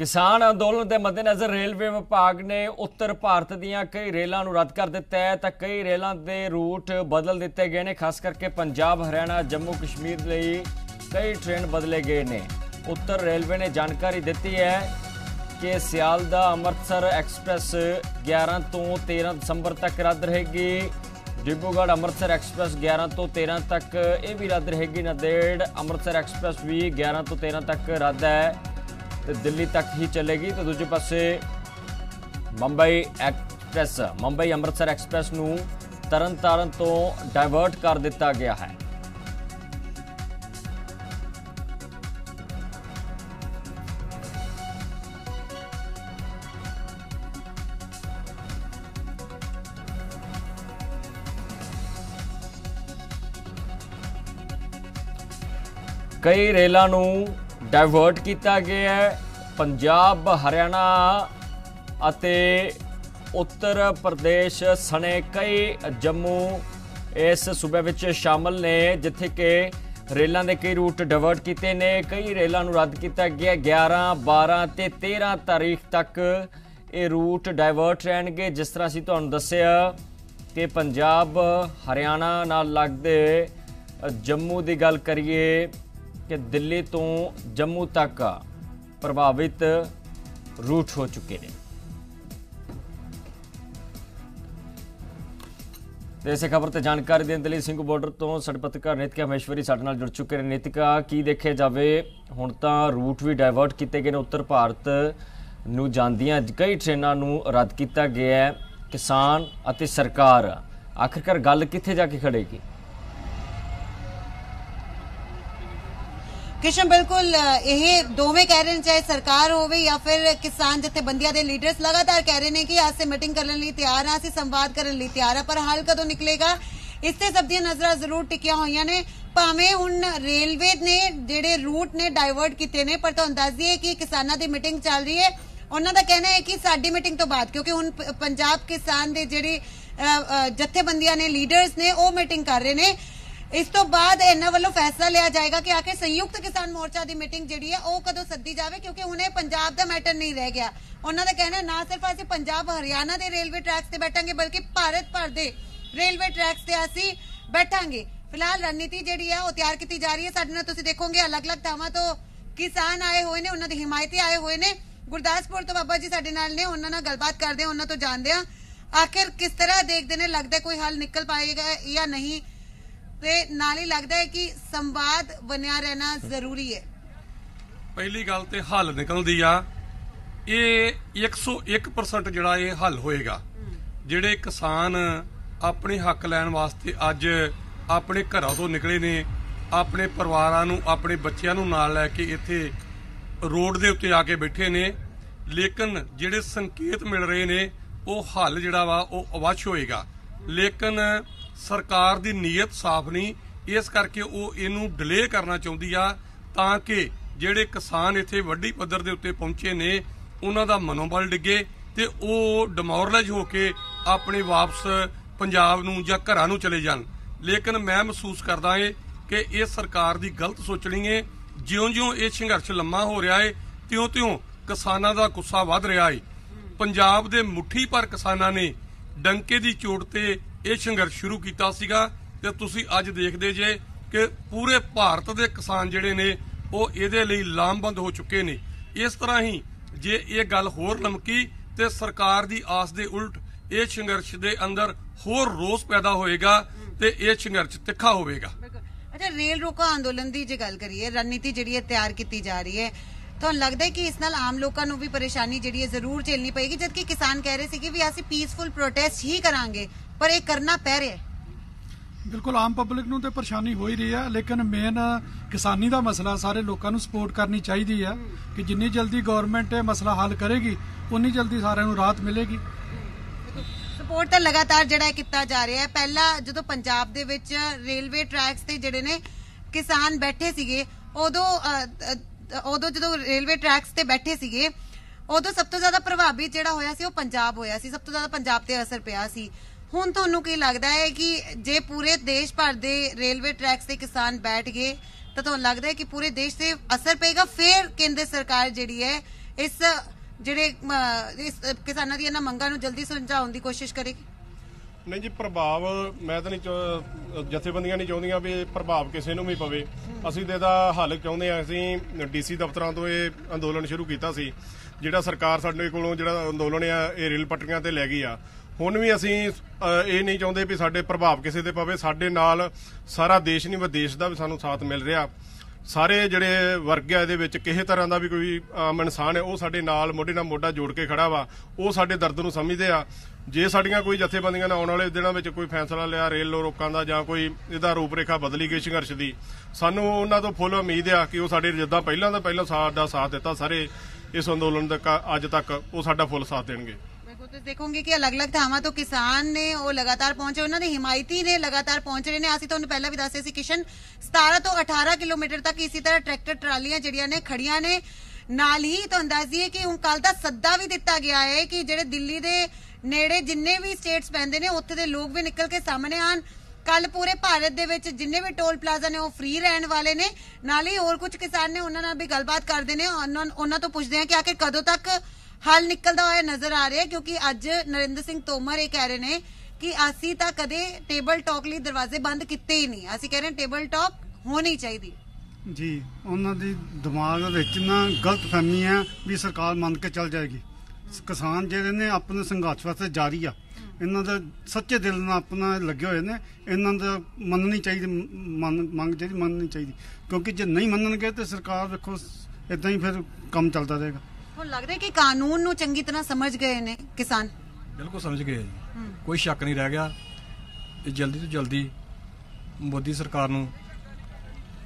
ਕਿਸਾਨ ਅੰਦੋਲਨ ਦੇ ਮੱਦੇਨਜ਼ਰ ਰੇਲਵੇ ਵਿਭਾਗ ਨੇ ਉੱਤਰ ਭਾਰਤ ਦੀਆਂ ਕਈ ਰੇਲਾਂ ਨੂੰ ਰੱਦ ਕਰ ਦਿੱਤਾ ਹੈ। ਤਾਂ ਕਈ ਰੇਲਾਂ ਦੇ ਰੂਟ ਬਦਲ ਦਿੱਤੇ ਗਏ ਨੇ, ਖਾਸ ਕਰਕੇ ਪੰਜਾਬ, ਹਰਿਆਣਾ, ਜੰਮੂ, ਕਸ਼ਮੀਰ ਲਈ ਕਈ ਟ੍ਰੇਨ ਬਦਲੇ ਗਏ ਨੇ। ਉੱਤਰ ਰੇਲਵੇ ਨੇ ਜਾਣਕਾਰੀ ਦਿੱਤੀ ਹੈ ਕਿ ਸਿਆਲਦਾ ਅੰਮ੍ਰਿਤਸਰ ਐਕਸਪ੍ਰੈਸ 11 ਤੋਂ 13 ਦਸੰਬਰ ਤੱਕ ਰੱਦ ਰਹੇਗੀ। ਡਿਬਰੂਗੜ੍ਹ ਅੰਮ੍ਰਿਤਸਰ ਐਕਸਪ੍ਰੈਸ 11 ਤੋਂ 13 ਤੱਕ ਇਹ ਵੀ ਰੱਦ ਰਹੇਗੀ। ਨੰਦੇੜ ਅੰਮ੍ਰਿਤਸਰ ਐਕਸਪ੍ਰੈਸ ਵੀ 11 ਤੋਂ 13 ਤੱਕ ਰੱਦ ਹੈ। ਤੇ ਦਿੱਲੀ ਤੱਕ ਹੀ ਚੱਲੇਗੀ। ਤੇ ਦੂਜੇ ਪਾਸੇ ਮੁੰਬਈ ਐਕਸਪ੍ਰੈਸ, ਮੁੰਬਈ ਅੰਮ੍ਰਿਤਸਰ ਐਕਸਪ੍ਰੈਸ ਨੂੰ ਤਰਨਤਾਰਨ ਤੋਂ ਡਾਇਵਰਟ ਕਰ ਦਿੱਤਾ ਗਿਆ ਹੈ। ਕਈ ਰੇਲਾਂ ਨੂੰ ਡਾਇਵਰਟ ਕੀਤਾ ਗਿਆ ਹੈ। ਪੰਜਾਬ, ਹਰਿਆਣਾ ਅਤੇ ਉੱਤਰ ਪ੍ਰਦੇਸ਼ ਸਣੇ ਕਈ ਜੰਮੂ ਇਸ ਸੂਬੇ ਵਿੱਚ ਸ਼ਾਮਲ ਨੇ, ਜਿੱਥੇ ਕਿ ਰੇਲਾਂ ਦੇ ਕਈ ਰੂਟ ਡਾਇਵਰਟ ਕੀਤੇ ਨੇ। ਕਈ ਰੇਲਾਂ ਨੂੰ ਰੱਦ ਕੀਤਾ ਗਿਆ। 11 12 ਤੇ 13 ਤਾਰੀਖ ਤੱਕ ਇਹ ਰੂਟ ਡਾਇਵਰਟ ਰਹਿਣਗੇ। ਜਿਸ ਤਰ੍ਹਾਂ ਅਸੀਂ ਤੁਹਾਨੂੰ ਦੱਸਿਆ ਕਿ ਪੰਜਾਬ, ਹਰਿਆਣਾ ਨਾਲ ਲੱਗਦੇ ਜੰਮੂ ਦੀ ਗੱਲ ਕਰੀਏ ਕਿ ਦਿੱਲੀ ਤੋਂ ਜੰਮੂ ਤੱਕ ਪ੍ਰਭਾਵਿਤ ਰੂਟ ਹੋ ਚੁੱਕੇ ਨੇ। ਤੇ ਇਸੇ ਖਬਰ ਤੇ ਜਾਣਕਾਰੀ ਦੇਣ ਦੇ ਲਈ ਸਿੰਘ ਬਾਰਡਰ ਤੋਂ ਸਾਡੇ ਪੱਤਰਕਾਰ ਨਿਤਿਕਾ ਮਹੇਸ਼ਵਰੀ ਸਾਡੇ ਨਾਲ ਜੁੜ ਚੁੱਕੇ ਨੇ। ਨਿਤਿਕਾ, ਕੀ ਦੇਖਿਆ ਜਾਵੇ, ਹੁਣ ਤਾਂ ਰੂਟ ਵੀ ਡਾਇਵਰਟ ਕੀਤੇ ਗਏ ਨੇ। ਉੱਤਰ ਭਾਰਤ ਨੂੰ ਜਾਂਦੀਆਂ ਕਈ ਟ੍ਰੇਨਾਂ ਨੂੰ ਰੱਦ ਕੀਤਾ ਗਿਆ ਹੈ। ਕਿਸਾਨ ਅਤੇ ਸਰਕਾਰ, ਆਖਿਰਕਾਰ ਗੱਲ ਕਿੱਥੇ ਜਾ ਕੇ ਖੜੇਗੀ? ਕਿਸ਼ਨ ਬਿਲਕੁਲ ਇਹ ਦੋਵੇਂ ਕਹਿ ਰਹੇ ਨੇ, ਚਾਹੇ ਸਰਕਾਰ ਹੋਵੇ ਜਾਂ ਫਿਰ ਕਿਸਾਨ ਜਥੇਬੰਦੀਆਂ ਦੇ ਲੀਡਰਸ ਲਗਾਤਾਰ ਕਹਿ ਰਹੇ ਨੇ ਕਿ ਅੱਜ ਮੀਟਿੰਗ ਕਰਨ ਲਈ ਤਿਆਰ ਆ ਅਸੀਂ ਸੰਵਾਦ ਕਰਨ ਲਈ ਤਿਆਰ ਆ ਪਰ ਹਾਲ ਕਦੋਂ ਨਿਕਲੇਗਾ? ਇਸ ਤੇ ਸਭ ਦੀਆਂ ਨਜ਼ਰਾਂ ਜ਼ਰੂਰ ਟਿਕੀਆਂ ਹੋਈਆਂ ਨੇ। ਭਾਵੇਂ ਹੁਣ ਰੇਲਵੇ ਨੇ ਜਿਹੜੇ ਰੂਟ ਨੇ ਡਾਇਵਰਟ ਕੀਤੇ ਨੇ, ਪਰ ਤੁਹਾਨੂੰ ਦੱਸ ਦਈਏ ਕਿ ਕਿਸਾਨਾਂ ਦੀ ਮੀਟਿੰਗ ਚੱਲ ਰਹੀ ਹੈ। ਉਹਨਾਂ ਦਾ ਕਹਿਣਾ ਹੈ ਕਿ ਸਾਡੀ ਮੀਟਿੰਗ ਤੋਂ ਬਾਅਦ, ਕਿਉਂਕਿ ਹੁਣ ਪੰਜਾਬ ਕਿਸਾਨ ਦੇ ਜਿਹੜੇ ਜਥੇਬੰਦੀਆਂ ਨੇ, ਲੀਡਰਸ ਨੇ, ਉਹ ਮੀਟਿੰਗ ਕਰ ਰਹੇ ਨੇ। ਇਸ ਤੋਂ ਬਾਅਦ ਇਹਨਾਂ ਵੱਲੋਂ ਫੈਸਲਾ ਲਿਆ ਜਾਏਗਾ ਕਿ ਆਖਿਰ ਸੰਯੁਕਤ ਕਿਸਾਨ ਮੋਰਚਾ ਦੀ ਮੀਟਿੰਗ ਜਿਹੜੀ ਹੈ, ਉਹ ਕਦੋਂ ਸੱਦੀ ਜਾਵੇ? ਕਿਉਂਕਿ ਹੁਣੇ ਪੰਜਾਬ ਦਾ ਮੈਟਰ ਨਹੀਂ ਰਹਿ ਗਿਆ। ਉਹਨਾਂ ਦਾ ਕਹਿਣਾ ਨਾ ਸਿਰਫ ਅਸੀਂ ਪੰਜਾਬ ਹਰਿਆਣਾ ਦੇ ਰੇਲਵੇ ਟਰੈਕਸ ਤੇ ਬੈਠਾਂਗੇ, ਬਲਕਿ ਭਾਰਤ ਭਰ ਦੇ ਰੇਲਵੇ ਟਰੈਕਸ ਤੇ ਅਸੀਂ ਬੈਠਾਂਗੇ। ਫਿਲਹਾਲ ਰਣਨੀਤੀ ਜਿਹੜੀ ਹੈ, ਉਹ ਤਿਆਰ ਕੀਤੀ ਜਾ ਰਹੀ ਹੈ। ਸਾਡੇ ਨਾਲ ਤੁਸੀਂ ਦੇਖੋਗੇ, ਅਲੱਗ-ਅਲੱਗ ਥਾਵਾਂ ਤੋਂ ਕਿਸਾਨ ਆਏ ਹੋਏ ਨੇ, ਉਹਨਾਂ ਦੇ ਹਿਮਾਇਤੀ ਆਏ ਹੋਏ ਨੇ। ਗੁਰਦਾਸਪੁਰ ਤੋਂ ਬਾਬਾ ਜੀ ਸਾਡੇ ਨਾਲ ਨੇ, ਉਹਨਾਂ ਨਾਲ ਗੱਲਬਾਤ ਕਰਦੇ ਹਾਂ, ਉਹਨਾਂ ਤੋਂ ਜਾਣਦੇ ਹਾਂ। ਆਖਿਰ ਕਿਸ ਤਰ੍ਹਾਂ ਦੇਖਦੇ ਨੇ, ਲੱਗਦਾ ਕੋਈ ਹੱਲ ਨਿਕਲ ਪਾਏਗਾ ਜਾਂ ਨਹੀਂ? ਤੇ ਨਾਲ ਹੀ ਲੱਗਦਾ ਹੈ ਕਿ ਸੰਵਾਦ ਬਣਿਆ ਰਹਿਣਾ ਜ਼ਰੂਰੀ ਹੈ। ਪਹਿਲੀ ਗੱਲ ਤੇ ਹੱਲ ਨਿਕਲਦੀ ਆ। ਇਹ 101% ਜਿਹੜਾ ਇਹ ਹੱਲ ਹੋਏਗਾ। ਜਿਹੜੇ ਕਿਸਾਨ ਆਪਣੇ ਹੱਕ ਲੈਣ ਵਾਸਤੇ ਅੱਜ ਆਪਣੇ ਘਰਾਂ ਤੋਂ ਨਿਕਲੇ ਨੇ, ਆਪਣੇ ਪਰਿਵਾਰਾਂ ਨੂੰ, ਆਪਣੇ ਬੱਚਿਆਂ ਨੂੰ ਨਾਲ ਲੈ ਕੇ ਇੱਥੇ ਰੋਡ ਦੇ ਉੱਤੇ ਆ ਕੇ ਬੈਠੇ ਨੇ, ਲੇਕਿਨ ਜਿਹੜੇ ਸੰਕੇਤ ਮਿਲ ਰਹੇ ਨੇ, ਉਹ ਹੱਲ ਜਿਹੜਾ ਵਾ ਉਹ ਅਵਸ਼ ਹੋਏਗਾ। ਲੇਕਿਨ ਸਰਕਾਰ ਦੀ ਨੀਅਤ ਸਾਫ਼ ਨਹੀਂ, ਇਸ ਕਰਕੇ ਉਹ ਇਹਨੂੰ ਡਿਲੇ ਕਰਨਾ ਚਾਹੁੰਦੀ ਆ ਤਾਂ ਕਿ ਜਿਹੜੇ ਕਿਸਾਨ ਇੱਥੇ ਵੱਡੀ ਪੱਧਰ ਦੇ ਉੱਤੇ ਪਹੁੰਚੇ ਨੇ, ਉਹਨਾਂ ਦਾ ਮਨੋਬਲ ਡਿੱਗੇ ਤੇ ਉਹ ਡਿਮੋਰਲਾਈਜ਼ ਹੋ ਕੇ ਆਪਣੇ ਵਾਪਸ ਪੰਜਾਬ ਨੂੰ ਜਾਂ ਘਰਾਂ ਨੂੰ ਚਲੇ ਜਾਣ। ਲੇਕਿਨ ਮੈਂ ਮਹਿਸੂਸ ਕਰਦਾ ਏ ਕਿ ਇਹ ਸਰਕਾਰ ਦੀ ਗਲਤ ਸੋਚਣੀ ਏ। ਜਿਉਂ-ਜਿਉਂ ਇਹ ਸੰਘਰਸ਼ ਲੰਮਾ ਹੋ ਰਿਹਾ ਏ, ਤਿਉਂ-ਤਿਉਂ ਕਿਸਾਨਾਂ ਦਾ ਗੁੱਸਾ ਵੱਧ ਰਿਹਾ ਏ। ਪੰਜਾਬ ਦੇ ਮੁੱਠੀ ਪਰ ਕਿਸਾਨਾਂ ਨੇ ਡੰਕੇ ਦੀ ਚੋਟ ਤੇ ਇਹ ਸੰਘਰਸ਼ ਸ਼ੁਰੂ ਕੀਤਾ ਸੀਗਾ ਤੇ ਤੁਸੀਂ ਅੱਜ ਦੇਖਦੇ ਜੇ ਕਿ ਪੂਰੇ ਭਾਰਤ ਦੇ ਕਿਸਾਨ ਜਿਹੜੇ ਨੇ, ਉਹ ਇਹਦੇ ਲਈ ਲਾਮਬੰਦ ਹੋ ਚੁੱਕੇ ਨੇ। ਇਸ ਤਰ੍ਹਾਂ ਹੀ ਜੇ ਇਹ ਗੱਲ ਹੋਰ ਲਮਕੀ ਤੇ ਸਰਕਾਰ ਦੀ ਆਸ ਦੇ ਉਲਟ ਇਹ ਸੰਘਰਸ਼ ਦੇ ਅੰਦਰ ਹੋਰ ਰੋਸ ਪੈਦਾ ਹੋਏਗਾ ਤੇ ਇਹ ਸੰਘਰਸ਼ ਤਿੱਖਾ ਹੋਵੇਗਾ। ਅੱਛਾ, ਰੇਲ ਰੋਕੋ ਅੰਦੋਲਨ ਦੀ ਜੇ ਗੱਲ ਕਰੀਏ, ਰਣਨੀਤੀ ਜਿਹੜੀ ਹੈ ਤਿਆਰ ਕੀਤੀ ਜਾ ਰਹੀ ਹੈ। ਤੁਹਾਨੂੰ ਲੱਗਦਾ ਹੈ ਕਿ ਇਸ ਨਾਲ ਆਮ ਲੋਕਾਂ ਨੂੰ ਵੀ ਪਰੇਸ਼ਾਨੀ ਜਿਹੜੀ ਹੈ ਜ਼ਰੂਰ ਝੇਲਣੀ ਪਏਗੀ? ਜਦਕਿ ਕਿਸਾਨ ਕਹਿ ਰਹੇ ਸੀ ਕਿ ਵੀ ਅਸੀਂ ਪੀਸਫੁਲ ਪ੍ਰੋਟੈਸਟ ਹੀ ਕਰਾਂਗੇ। ਪਰ ਇਹ ਕਰਨਾ ਪੈ ਰਿਹਾ ਹੈ। ਬਿਲਕੁਲ ਆਮ ਪਬਲਿਕ ਨੂੰ ਤੇ ਪਰੇਸ਼ਾਨੀ ਹੋ ਹੀ ਰਹੀ ਹੈ ਲੇਕਿਨ ਮੇਨ ਕਿਸਾਨੀ ਦਾ ਮਸਲਾ ਸਾਰੇ ਲੋਕਾਂ ਨੂੰ ਸਪੋਰਟ ਕਰਨੀ ਚਾਹੀਦੀ ਹੈ ਕਿ ਜਿੰਨੀ ਜਲਦੀ ਗਵਰਨਮੈਂਟ ਇਹ ਮਸਲਾ ਹੱਲ ਕਰੇਗੀ ਉਨੀ ਜਲਦੀ ਸਾਰਿਆਂ ਨੂੰ ਰਾਹਤ ਮਿਲੇਗੀ। ਸਪੋਰਟ ਤਾਂ ਲਗਾਤਾਰ ਜਿਹੜਾ ਕੀਤਾ ਜਾ ਰਿਹਾ ਹੈ। ਪਹਿਲਾਂ ਜਦੋਂ ਪੰਜਾਬ ਦੇ ਵਿੱਚ ਰੇਲਵੇ ਟਰੈਕਸ ਤੇ ਜਿਹੜੇ ਨੇ ਕਿਸਾਨ ਬੈਠੇ ਸੀਗੇ ਉਦੋਂ ਉਦੋਂ ਜਦੋਂ ਰੇਲਵੇ ਟਰੈਕਸ ਤੇ ਬੈਠੇ ਸੀਗੇ ਉਦੋਂ ਸਭ ਤੋਂ ਜ਼ਿਆਦਾ ਪ੍ਰਭਾਵਿਤ ਜਿਹੜਾ ਹੋਇਆ ਸੀ ਉਹ ਪੰਜਾਬ ਹੋਇਆ ਸੀ। ਸਭ ਤੋਂ ਜ਼ਿਆਦਾ ਪੰਜਾਬ ਤੇ ਅਸਰ ਪਿਆ ਸੀ। ਹੁਣ ਤੁਹਾਨੂੰ ਕੀ ਲੱਗਦਾ ਹੈ ਕਿ ਜੇ ਪੂਰੇ ਦੇਸ਼ ਭਰ ਦੇ ਰੇਲਵੇ ਟਰੈਕਸ ਤੇ ਕਿਸਾਨ ਬੈਠ ਗਏ, ਤਾਂ ਤੁਹਾਨੂੰ ਲੱਗਦਾ ਹੈ ਕਿ ਪੂਰੇ ਦੇਸ਼ ਤੇ ਅਸਰ ਪਏਗਾ? ਫਿਰ ਕੇਂਦਰ ਸਰਕਾਰ ਜਿਹੜੀ ਹੈ, ਇਸ ਜਿਹੜੇ ਇਸ ਕਿਸਾਨਾਂ ਦੀਆਂ ਇਹਨਾਂ ਮੰਗਾਂ ਨੂੰ ਜਲਦੀ ਸੁਲਝਾਉਣ ਦੀ ਕੋਸ਼ਿਸ਼ ਕਰੇਗੀ? ਨਹੀਂ ਜੀ, ਪ੍ਰਭਾਵ ਮੈਂ ਤਾਂ ਨਹੀਂ ਜਥੇਬੰਦੀਆਂ ਨਹੀਂ ਚਾਹੁੰਦੀਆਂ ਵੀ ਪ੍ਰਭਾਵ ਕਿਸੇ ਨੂੰ ਵੀ ਪਵੇ। ਅਸੀਂ ਤੇ ਇਹਦਾ ਹੱਲ ਚਾਹੁੰਦੇ ਆ ਅਸੀਂ ਡੀਸੀ ਦਫ਼ਤਰਾਂ ਤੋਂ ਇਹ ਅੰਦੋਲਨ ਸ਼ੁਰੂ ਕੀਤਾ ਸੀ, ਜਿਹੜਾ ਸਰਕਾਰ ਸਾਡੇ ਕੋਲੋਂ ਜਿਹੜਾ ਅੰਦੋਲਨ ਆ, ਇਹ ਰੇਲ ਪਟਰੀਆਂ ਤੇ ਲੈ ਗਈ ਆ। ਹੁਣ ਵੀ ਅਸੀਂ ਇਹ ਨਹੀਂ ਚਾਹੁੰਦੇ ਵੀ ਸਾਡੇ ਪ੍ਰਭਾਵ ਕਿਸੇ ਤੇ ਪਵੇ। ਸਾਡੇ ਨਾਲ ਸਾਰਾ ਦੇਸ਼ ਨਹੀਂ ਵਿਦੇਸ਼ ਦਾ ਵੀ ਸਾਨੂੰ ਸਾਥ ਮਿਲ ਰਿਹਾ। ਸਾਰੇ ਜਿਹੜੇ ਵਰਗ ਆ, ਇਹਦੇ ਵਿੱਚ ਕਿਸੇ ਤਰ੍ਹਾਂ ਦਾ ਵੀ ਕੋਈ ਆਮ ਇਨਸਾਨ ਹੈ, ਉਹ ਸਾਡੇ ਨਾਲ ਮੋਢੇ ਨਾਲ ਮੋਢਾ ਜੋੜ ਕੇ ਖੜਾ ਵਾ। ਉਹ ਸਾਡੇ ਦਰਦ ਨੂੰ ਸਮਝਦੇ ਆ। ਜੇ ਸਾਡੀਆਂ ਕੋਈ ਜਥੇਬੰਦੀਆਂ ਨੇ ਆਉਣ ਵਾਲੇ ਦਿਨਾਂ ਵਿੱਚ ਕੋਈ ਫੈਸਲਾ ਲਿਆ, ਰੇਲ ਰੋਕਾਂ ਦਾ ਜਾਂ ਕੋਈ ਇਹਦਾ ਰੂਪਰੇਖਾ ਬਦਲੀ ਗਈ ਸੰਘਰਸ਼ ਦੀ, ਸਾਨੂੰ ਉਹਨਾਂ ਤੋਂ ਫੁੱਲ ਉਮੀਦ ਆ ਕਿ ਉਹ ਸਾਡੇ ਜਿੱਦਾਂ ਪਹਿਲਾਂ ਦਾ ਪਹਿਲਾਂ ਸਾਥ ਦਾ ਸਾਥ ਦਿੱਤਾ ਸਾਰੇ ਇਸ ਅੰਦੋਲਨ ਤੱਕ, ਅੱਜ ਤੱਕ ਉਹ ਸਾਡਾ ਫੁੱਲ ਸਾਥ ਦੇਣਗੇ। ਤੁਸੀਂ ਦੇਖੋਗੇ ਕਿ ਅਲੱਗ-ਅਲੱਗ ਥਾਵਾਂ ਤੋਂ ਕਿਸਾਨ ਨੇ ਉਹ ਲਗਾਤਾਰ ਪਹੁੰਚੇ ਉਹਨਾਂ ਦੇ ਹਿਮਾਇਤੀ ਨੇ ਲਗਾਤਾਰ ਪਹੁੰਚ ਰਹੇ ਨੇ ਅਸੀਂ ਤੁਹਾਨੂੰ ਪਹਿਲਾਂ ਵੀ ਦੱਸਿਆ ਸੀ ਕਿਸ਼ਨ 17 ਤੋਂ 18 ਕਿਲੋਮੀਟਰ ਤੱਕ ਇਸੇ ਤਰ੍ਹਾਂ ਟਰੈਕਟਰ ਟਰਾਲੀਆਂ ਜਿਹੜੀਆਂ ਨੇ ਖੜੀਆਂ ਨੇ ਨਾਲ ਹੀ ਤੁਹਾਨੂੰ ਦੱਸ ਦਈਏ ਕਿ ਹੁਣ ਕੱਲ ਦਾ ਸੱਦਾ ਵੀ ਦਿੱਤਾ ਗਿਆ ਹੈ ਕਿ ਜਿਹੜੇ ਦਿੱਲੀ ਦੇ ਨੇੜੇ ਜਿੰਨੇ ਵੀ ਸਟੇਟਸ ਪੈਂਦੇ ਨੇ ਉੱਥੇ ਦੇ ਲੋਕ ਵੀ ਨਿਕਲ ਕੇ ਸਾਹਮਣੇ ਆਣ ਕੱਲ ਪੂਰੇ ਭਾਰਤ ਦੇ ਵਿੱਚ ਜਿੰਨੇ ਵੀ ਟੋਲ ਪਲਾਜ਼ਾ ਨੇ ਉਹ ਫ੍ਰੀ ਰਹਿਣ ਵਾਲੇ ਨੇ ਨਾਲ ਹੀ ਹੋਰ ਕੁਝ ਕਿਸਾਨ ਨੇ ਉਹਨਾਂ ਨਾਲ ਵੀ ਗੱਲਬਾਤ ਕਰਦੇ ਨੇ ਉਹਨਾਂ ਤੋਂ ਪੁੱਛਦੇ ਆ ਕਿ ਆਖਿਰ ਕਦੋਂ ਤੱਕ ਹੱਲ ਨਿਕਲਦਾ ਹੋਇਆ ਨਜ਼ਰ ਆ ਰਿਹਾ ਹੈ, ਕਿਉਂਕਿ ਅੱਜ ਨਰਿੰਦਰ ਸਿੰਘ ਤੋਮਰ ਇਹ ਕਹਿ ਰਹੇ ਨੇ ਕਿ ਅਸੀਂ ਤਾਂ ਕਦੇ ਟੇਬਲ ਟਾਕ ਲਈ ਦਰਵਾਜ਼ੇ ਬੰਦ ਕੀਤੇ ਹੀ ਨਹੀਂ। ਅਸੀਂ ਕਹਿ ਰਹੇ ਟੇਬਲ ਟਾਕ ਹੋਣੀ ਚਾਹੀਦੀ। ਜੀ, ਉਹਨਾਂ ਦੀ ਦਿਮਾਗ ਵਿੱਚ ਨਾ ਗਲਤ ਫਹਿਮੀ ਹੈ ਵੀ ਸਰਕਾਰ ਮੰਨ ਕੇ ਚੱਲ ਜਾਏਗੀ। ਕਿਸਾਨ ਜਿਹੜੇ ਨੇ ਆਪਣੇ ਸੰਘਰਸ਼ ਵਾਸਤੇ ਜਾਰੀ ਆ। ਇਹਨਾਂ ਦਾ ਸੱਚੇ ਦਿਲ ਨਾਲ ਆਪਣਾ ਲੱਗੇ ਹੋਏ ਨੇ। ਇਹਨਾਂ ਦਾ ਮੰਨਣੀ ਚਾਹੀਦੀ ਮੰਗ ਜਿਹੜੀ ਮੰਨਣੀ ਚਾਹੀਦੀ। ਕਿਉਂਕਿ ਜੇ ਨਹੀਂ ਮੰਨਣਗੇ ਤੇ ਸਰਕਾਰ ਵੇਖੋ ਇਦਾਂ ਹੀ ਫਿਰ ਕੰਮ ਚੱਲਦਾ ਰਹੇਗਾ। ਹੁਣ ਲੱਗਦਾ ਹੈ ਕਿ ਕਾਨੂੰਨ ਨੂੰ ਚੰਗੀ ਤਰ੍ਹਾਂ ਸਮਝ ਗਏ ਨੇ ਕਿਸਾਨ। ਬਿਲਕੁਲ ਸਮਝ ਗਏ ਜੀ। ਕੋਈ ਸ਼ੱਕ ਨਹੀਂ ਰਹਿ ਗਿਆ। ਇਹ ਜਲਦੀ ਤੋਂ ਜਲਦੀ ਮੋਦੀ ਸਰਕਾਰ ਨੂੰ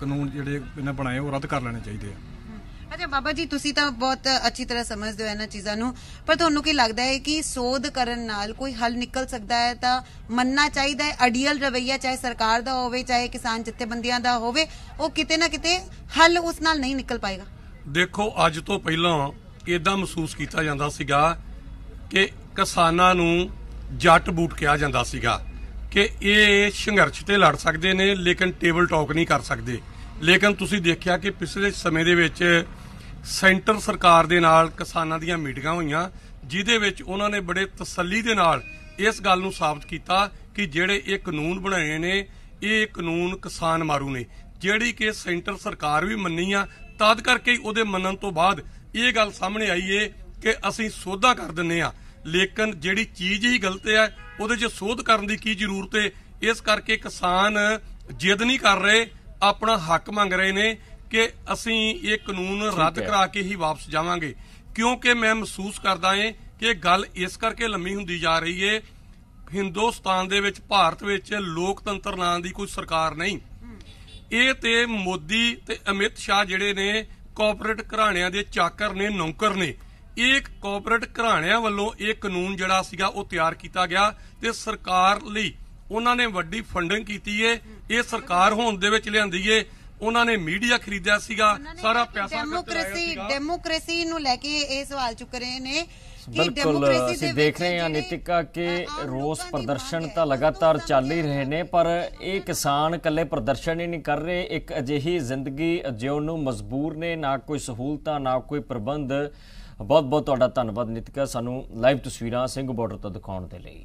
ਕਾਨੂੰਨ ਜਿਹੜੇ ਇਹਨਾਂ ਬਣਾਏ ਉਹ ਰੱਦ ਕਰ ਲੈਣੇ ਚਾਹੀਦੇ ਆ। ਅੱਛਾ ਬਾਬਾ ਜੀ ਤੁਸੀਂ ਤਾਂ ਬਹੁਤ ਅੱਛੀ ਤਰ੍ਹਾਂ ਸਮਝਦੇ ਹੋ ਇਹਨਾਂ ਚੀਜ਼ਾਂ ਨੂੰ। ਪਰ ਤੁਹਾਨੂੰ ਕੀ ਲੱਗਦਾ ਹੈ ਕਿ ਸੋਧ ਕਰਨ ਨਾਲ ਕੋਈ ਹੱਲ ਨਿਕਲ ਸਕਦਾ ਹੈ? ਤਾਂ ਮੰਨਣਾ ਚਾਹੀਦਾ ਹੈ ਅੜੀਅਲ ਰਵਈਆ ਚਾਹੇ ਸਰਕਾਰ ਦਾ ਹੋਵੇ ਚਾਹੇ ਕਿਸਾਨ ਜਥੇਬੰਦੀਆਂ ਦਾ ਹੋਵੇ ਉਹ ਕਿਤੇ ਨਾ ਕਿਤੇ ਹੱਲ ਉਸ ਨਾਲ ਨਹੀਂ ਨਿਕਲ ਪਾਏਗਾ। ਦੇਖੋ ਅੱਜ ਤੋਂ ਪਹਿਲਾਂ ਇਦਾਂ ਮਹਿਸੂਸ ਕੀਤਾ ਜਾਂਦਾ ਸੀਗਾ ਕਿ ਕਿਸਾਨਾਂ ਨੂੰ ਜੱਟ ਬੂਟ ਕਿਹਾ ਜਾਂਦਾ ਸੀਗਾ ਕਿ ਇਹ ਸੰਘਰਸ਼ ਤੇ ਲੜ ਸਕਦੇ ਨੇ, ਲੇਕਿਨ ਟੇਬਲ ਟਾਕ ਨਹੀਂ ਕਰ ਸਕਦੇ। ਲੇਕਿਨ ਤੁਸੀਂ ਦੇਖਿਆ ਕਿ ਪਿਛਲੇ ਸਮੇਂ ਦੇ ਵਿੱਚ ਸੈਂਟਰ ਸਰਕਾਰ ਦੇ ਨਾਲ ਕਿਸਾਨਾਂ ਦੀਆਂ ਮੀਟਿੰਗਾਂ ਹੋਈਆਂ, ਜਿਹਦੇ ਵਿੱਚ ਉਹਨਾਂ ਨੇ ਬੜੇ ਤਸੱਲੀ ਦੇ ਨਾਲ ਇਸ ਗੱਲ ਨੂੰ ਸਾਬਤ ਕੀਤਾ ਕਿ ਜਿਹੜੇ ਇਹ ਕਾਨੂੰਨ ਬਣਾਏ ਨੇ, ਇਹ ਕਾਨੂੰਨ ਕਿਸਾਨ ਮਾਰੂ ਨੇ। ਜਿਹੜੀ ਕਿ ਸੈਂਟਰ ਸਰਕਾਰ ਵੀ ਮੰਨੀ ਆ, ਤਦ ਕਰਕੇ ਉਹਦੇ ਮੰਨਣ ਤੋਂ ਬਾਅਦ ਇਹ ਗੱਲ ਸਾਹਮਣੇ ਆਈ ਏ ਕਿ ਅਸੀਂ ਸੋਧਾ ਕਰ ਦਿੰਨੇ ਆ। ਲੇਕਿਨ ਜਿਹੜੀ ਚੀਜ਼ ਹੀ ਗਲਤ ਹੈ ਉਹਦੇ 'ਚ ਸੋਧ ਕਰਨ ਦੀ ਕੀ ਜ਼ਰੂਰਤ ਏ? ਇਸ ਕਰਕੇ ਕਿਸਾਨ ਜਿੱਦ ਨਹੀਂ ਕਰ ਰਹੇ ਆਪਣਾ ਹੱਕ ਮੰਗ ਰਹੇ ਨੇ ਕਿ ਅਸੀਂ ਇਹ ਕਾਨੂੰਨ ਰੱਦ। ਕਰਾ ਕੇ ਹੀ ਵਾਪਸ ਜਾਵਾਂਗੇ। ਕਿਉਂਕਿ ਮੈਂ ਮਹਿਸੂਸ ਕਰਦਾ ਏ ਕਿ ਗੱਲ ਇਸ ਕਰਕੇ ਲੰਮੀ ਹੁੰਦੀ ਜਾ ਰਹੀ ਏ ਹਿੰਦੁਸਤਾਨ ਦੇ ਵਿੱਚ ਭਾਰਤ ਵਿੱਚ ਲੋਕਤੰਤਰ ਨਾਂ ਦੀ ਕੋਈ ਸਰਕਾਰ ਨਹੀਂ। ਇਹ ਤੇ ਮੋਦੀ ਤੇ ਅਮਿਤ ਸ਼ਾਹ ਜਿਹੜੇ ਨੇ ਕਾਰਪੋਰੇਟ ਘਰਾਣਿਆਂ ਦੇ ਚਾਕਰ ਨੇ ਨੌਕਰ ਨੇ। ਇਹ ਕਾਰਪੋਰੇਟ ਘਰਾਣਿਆਂ ਵੱਲੋਂ ਇਹ ਕਾਨੂੰਨ ਜਿਹੜਾ ਸੀਗਾ ਉਹ ਤਿਆਰ ਕੀਤਾ ਗਿਆ ਤੇ ਸਰਕਾਰ ਲਈ ਉਹਨਾਂ ਨੇ ਵੱਡੀ ਫੰਡਿੰਗ ਕੀਤੀ ਏ। ਇਹ ਸਰਕਾਰ ਹੋਣ ਦੇ ਵਿੱਚ ਲਿਆਂਦੀ ਏ। ਉਹਨਾਂ ਨੇ ਮੀਡੀਆ ਖਰੀਦਿਆ ਸੀਗਾ। ਸਾਰਾ ਪੈਸਾ ਡੈਮੋਕ੍ਰੇਸੀ ਡੈਮੋਕ੍ਰੇਸੀ ਨੂੰ ਲੈ ਕੇ ਇਹ ਸਵਾਲ ਚੁੱਕ ਰਹੇ ਨੇ ਬਿਲਕੁਲ ਅਸੀਂ ਦੇਖ ਰਹੇ ਹਾਂ ਨਿਤਿਕਾ ਕਿ ਰੋਸ ਪ੍ਰਦਰਸ਼ਨ ਤਾਂ ਲਗਾਤਾਰ ਚੱਲ ਹੀ ਰਹੇ ਨੇ ਪਰ ਇਹ ਕਿਸਾਨ ਇਕੱਲੇ ਪ੍ਰਦਰਸ਼ਨ ਹੀ ਨਹੀਂ ਕਰ ਰਹੇ ਇੱਕ ਅਜਿਹੀ ਜ਼ਿੰਦਗੀ ਜਿਉਣ ਨੂੰ ਮਜਬੂਰ ਨੇ ਨਾ ਕੋਈ ਸਹੂਲਤਾਂ ਨਾ ਕੋਈ ਪ੍ਰਬੰਧ। ਬਹੁਤ ਬਹੁਤ ਤੁਹਾਡਾ ਧੰਨਵਾਦ ਨਿਤਿਕਾ ਸਾਨੂੰ ਲਾਈਵ ਤਸਵੀਰਾਂ ਸਿੰਘ ਬਾਰਡਰ ਤੋਂ ਦਿਖਾਉਣ ਦੇ ਲਈ।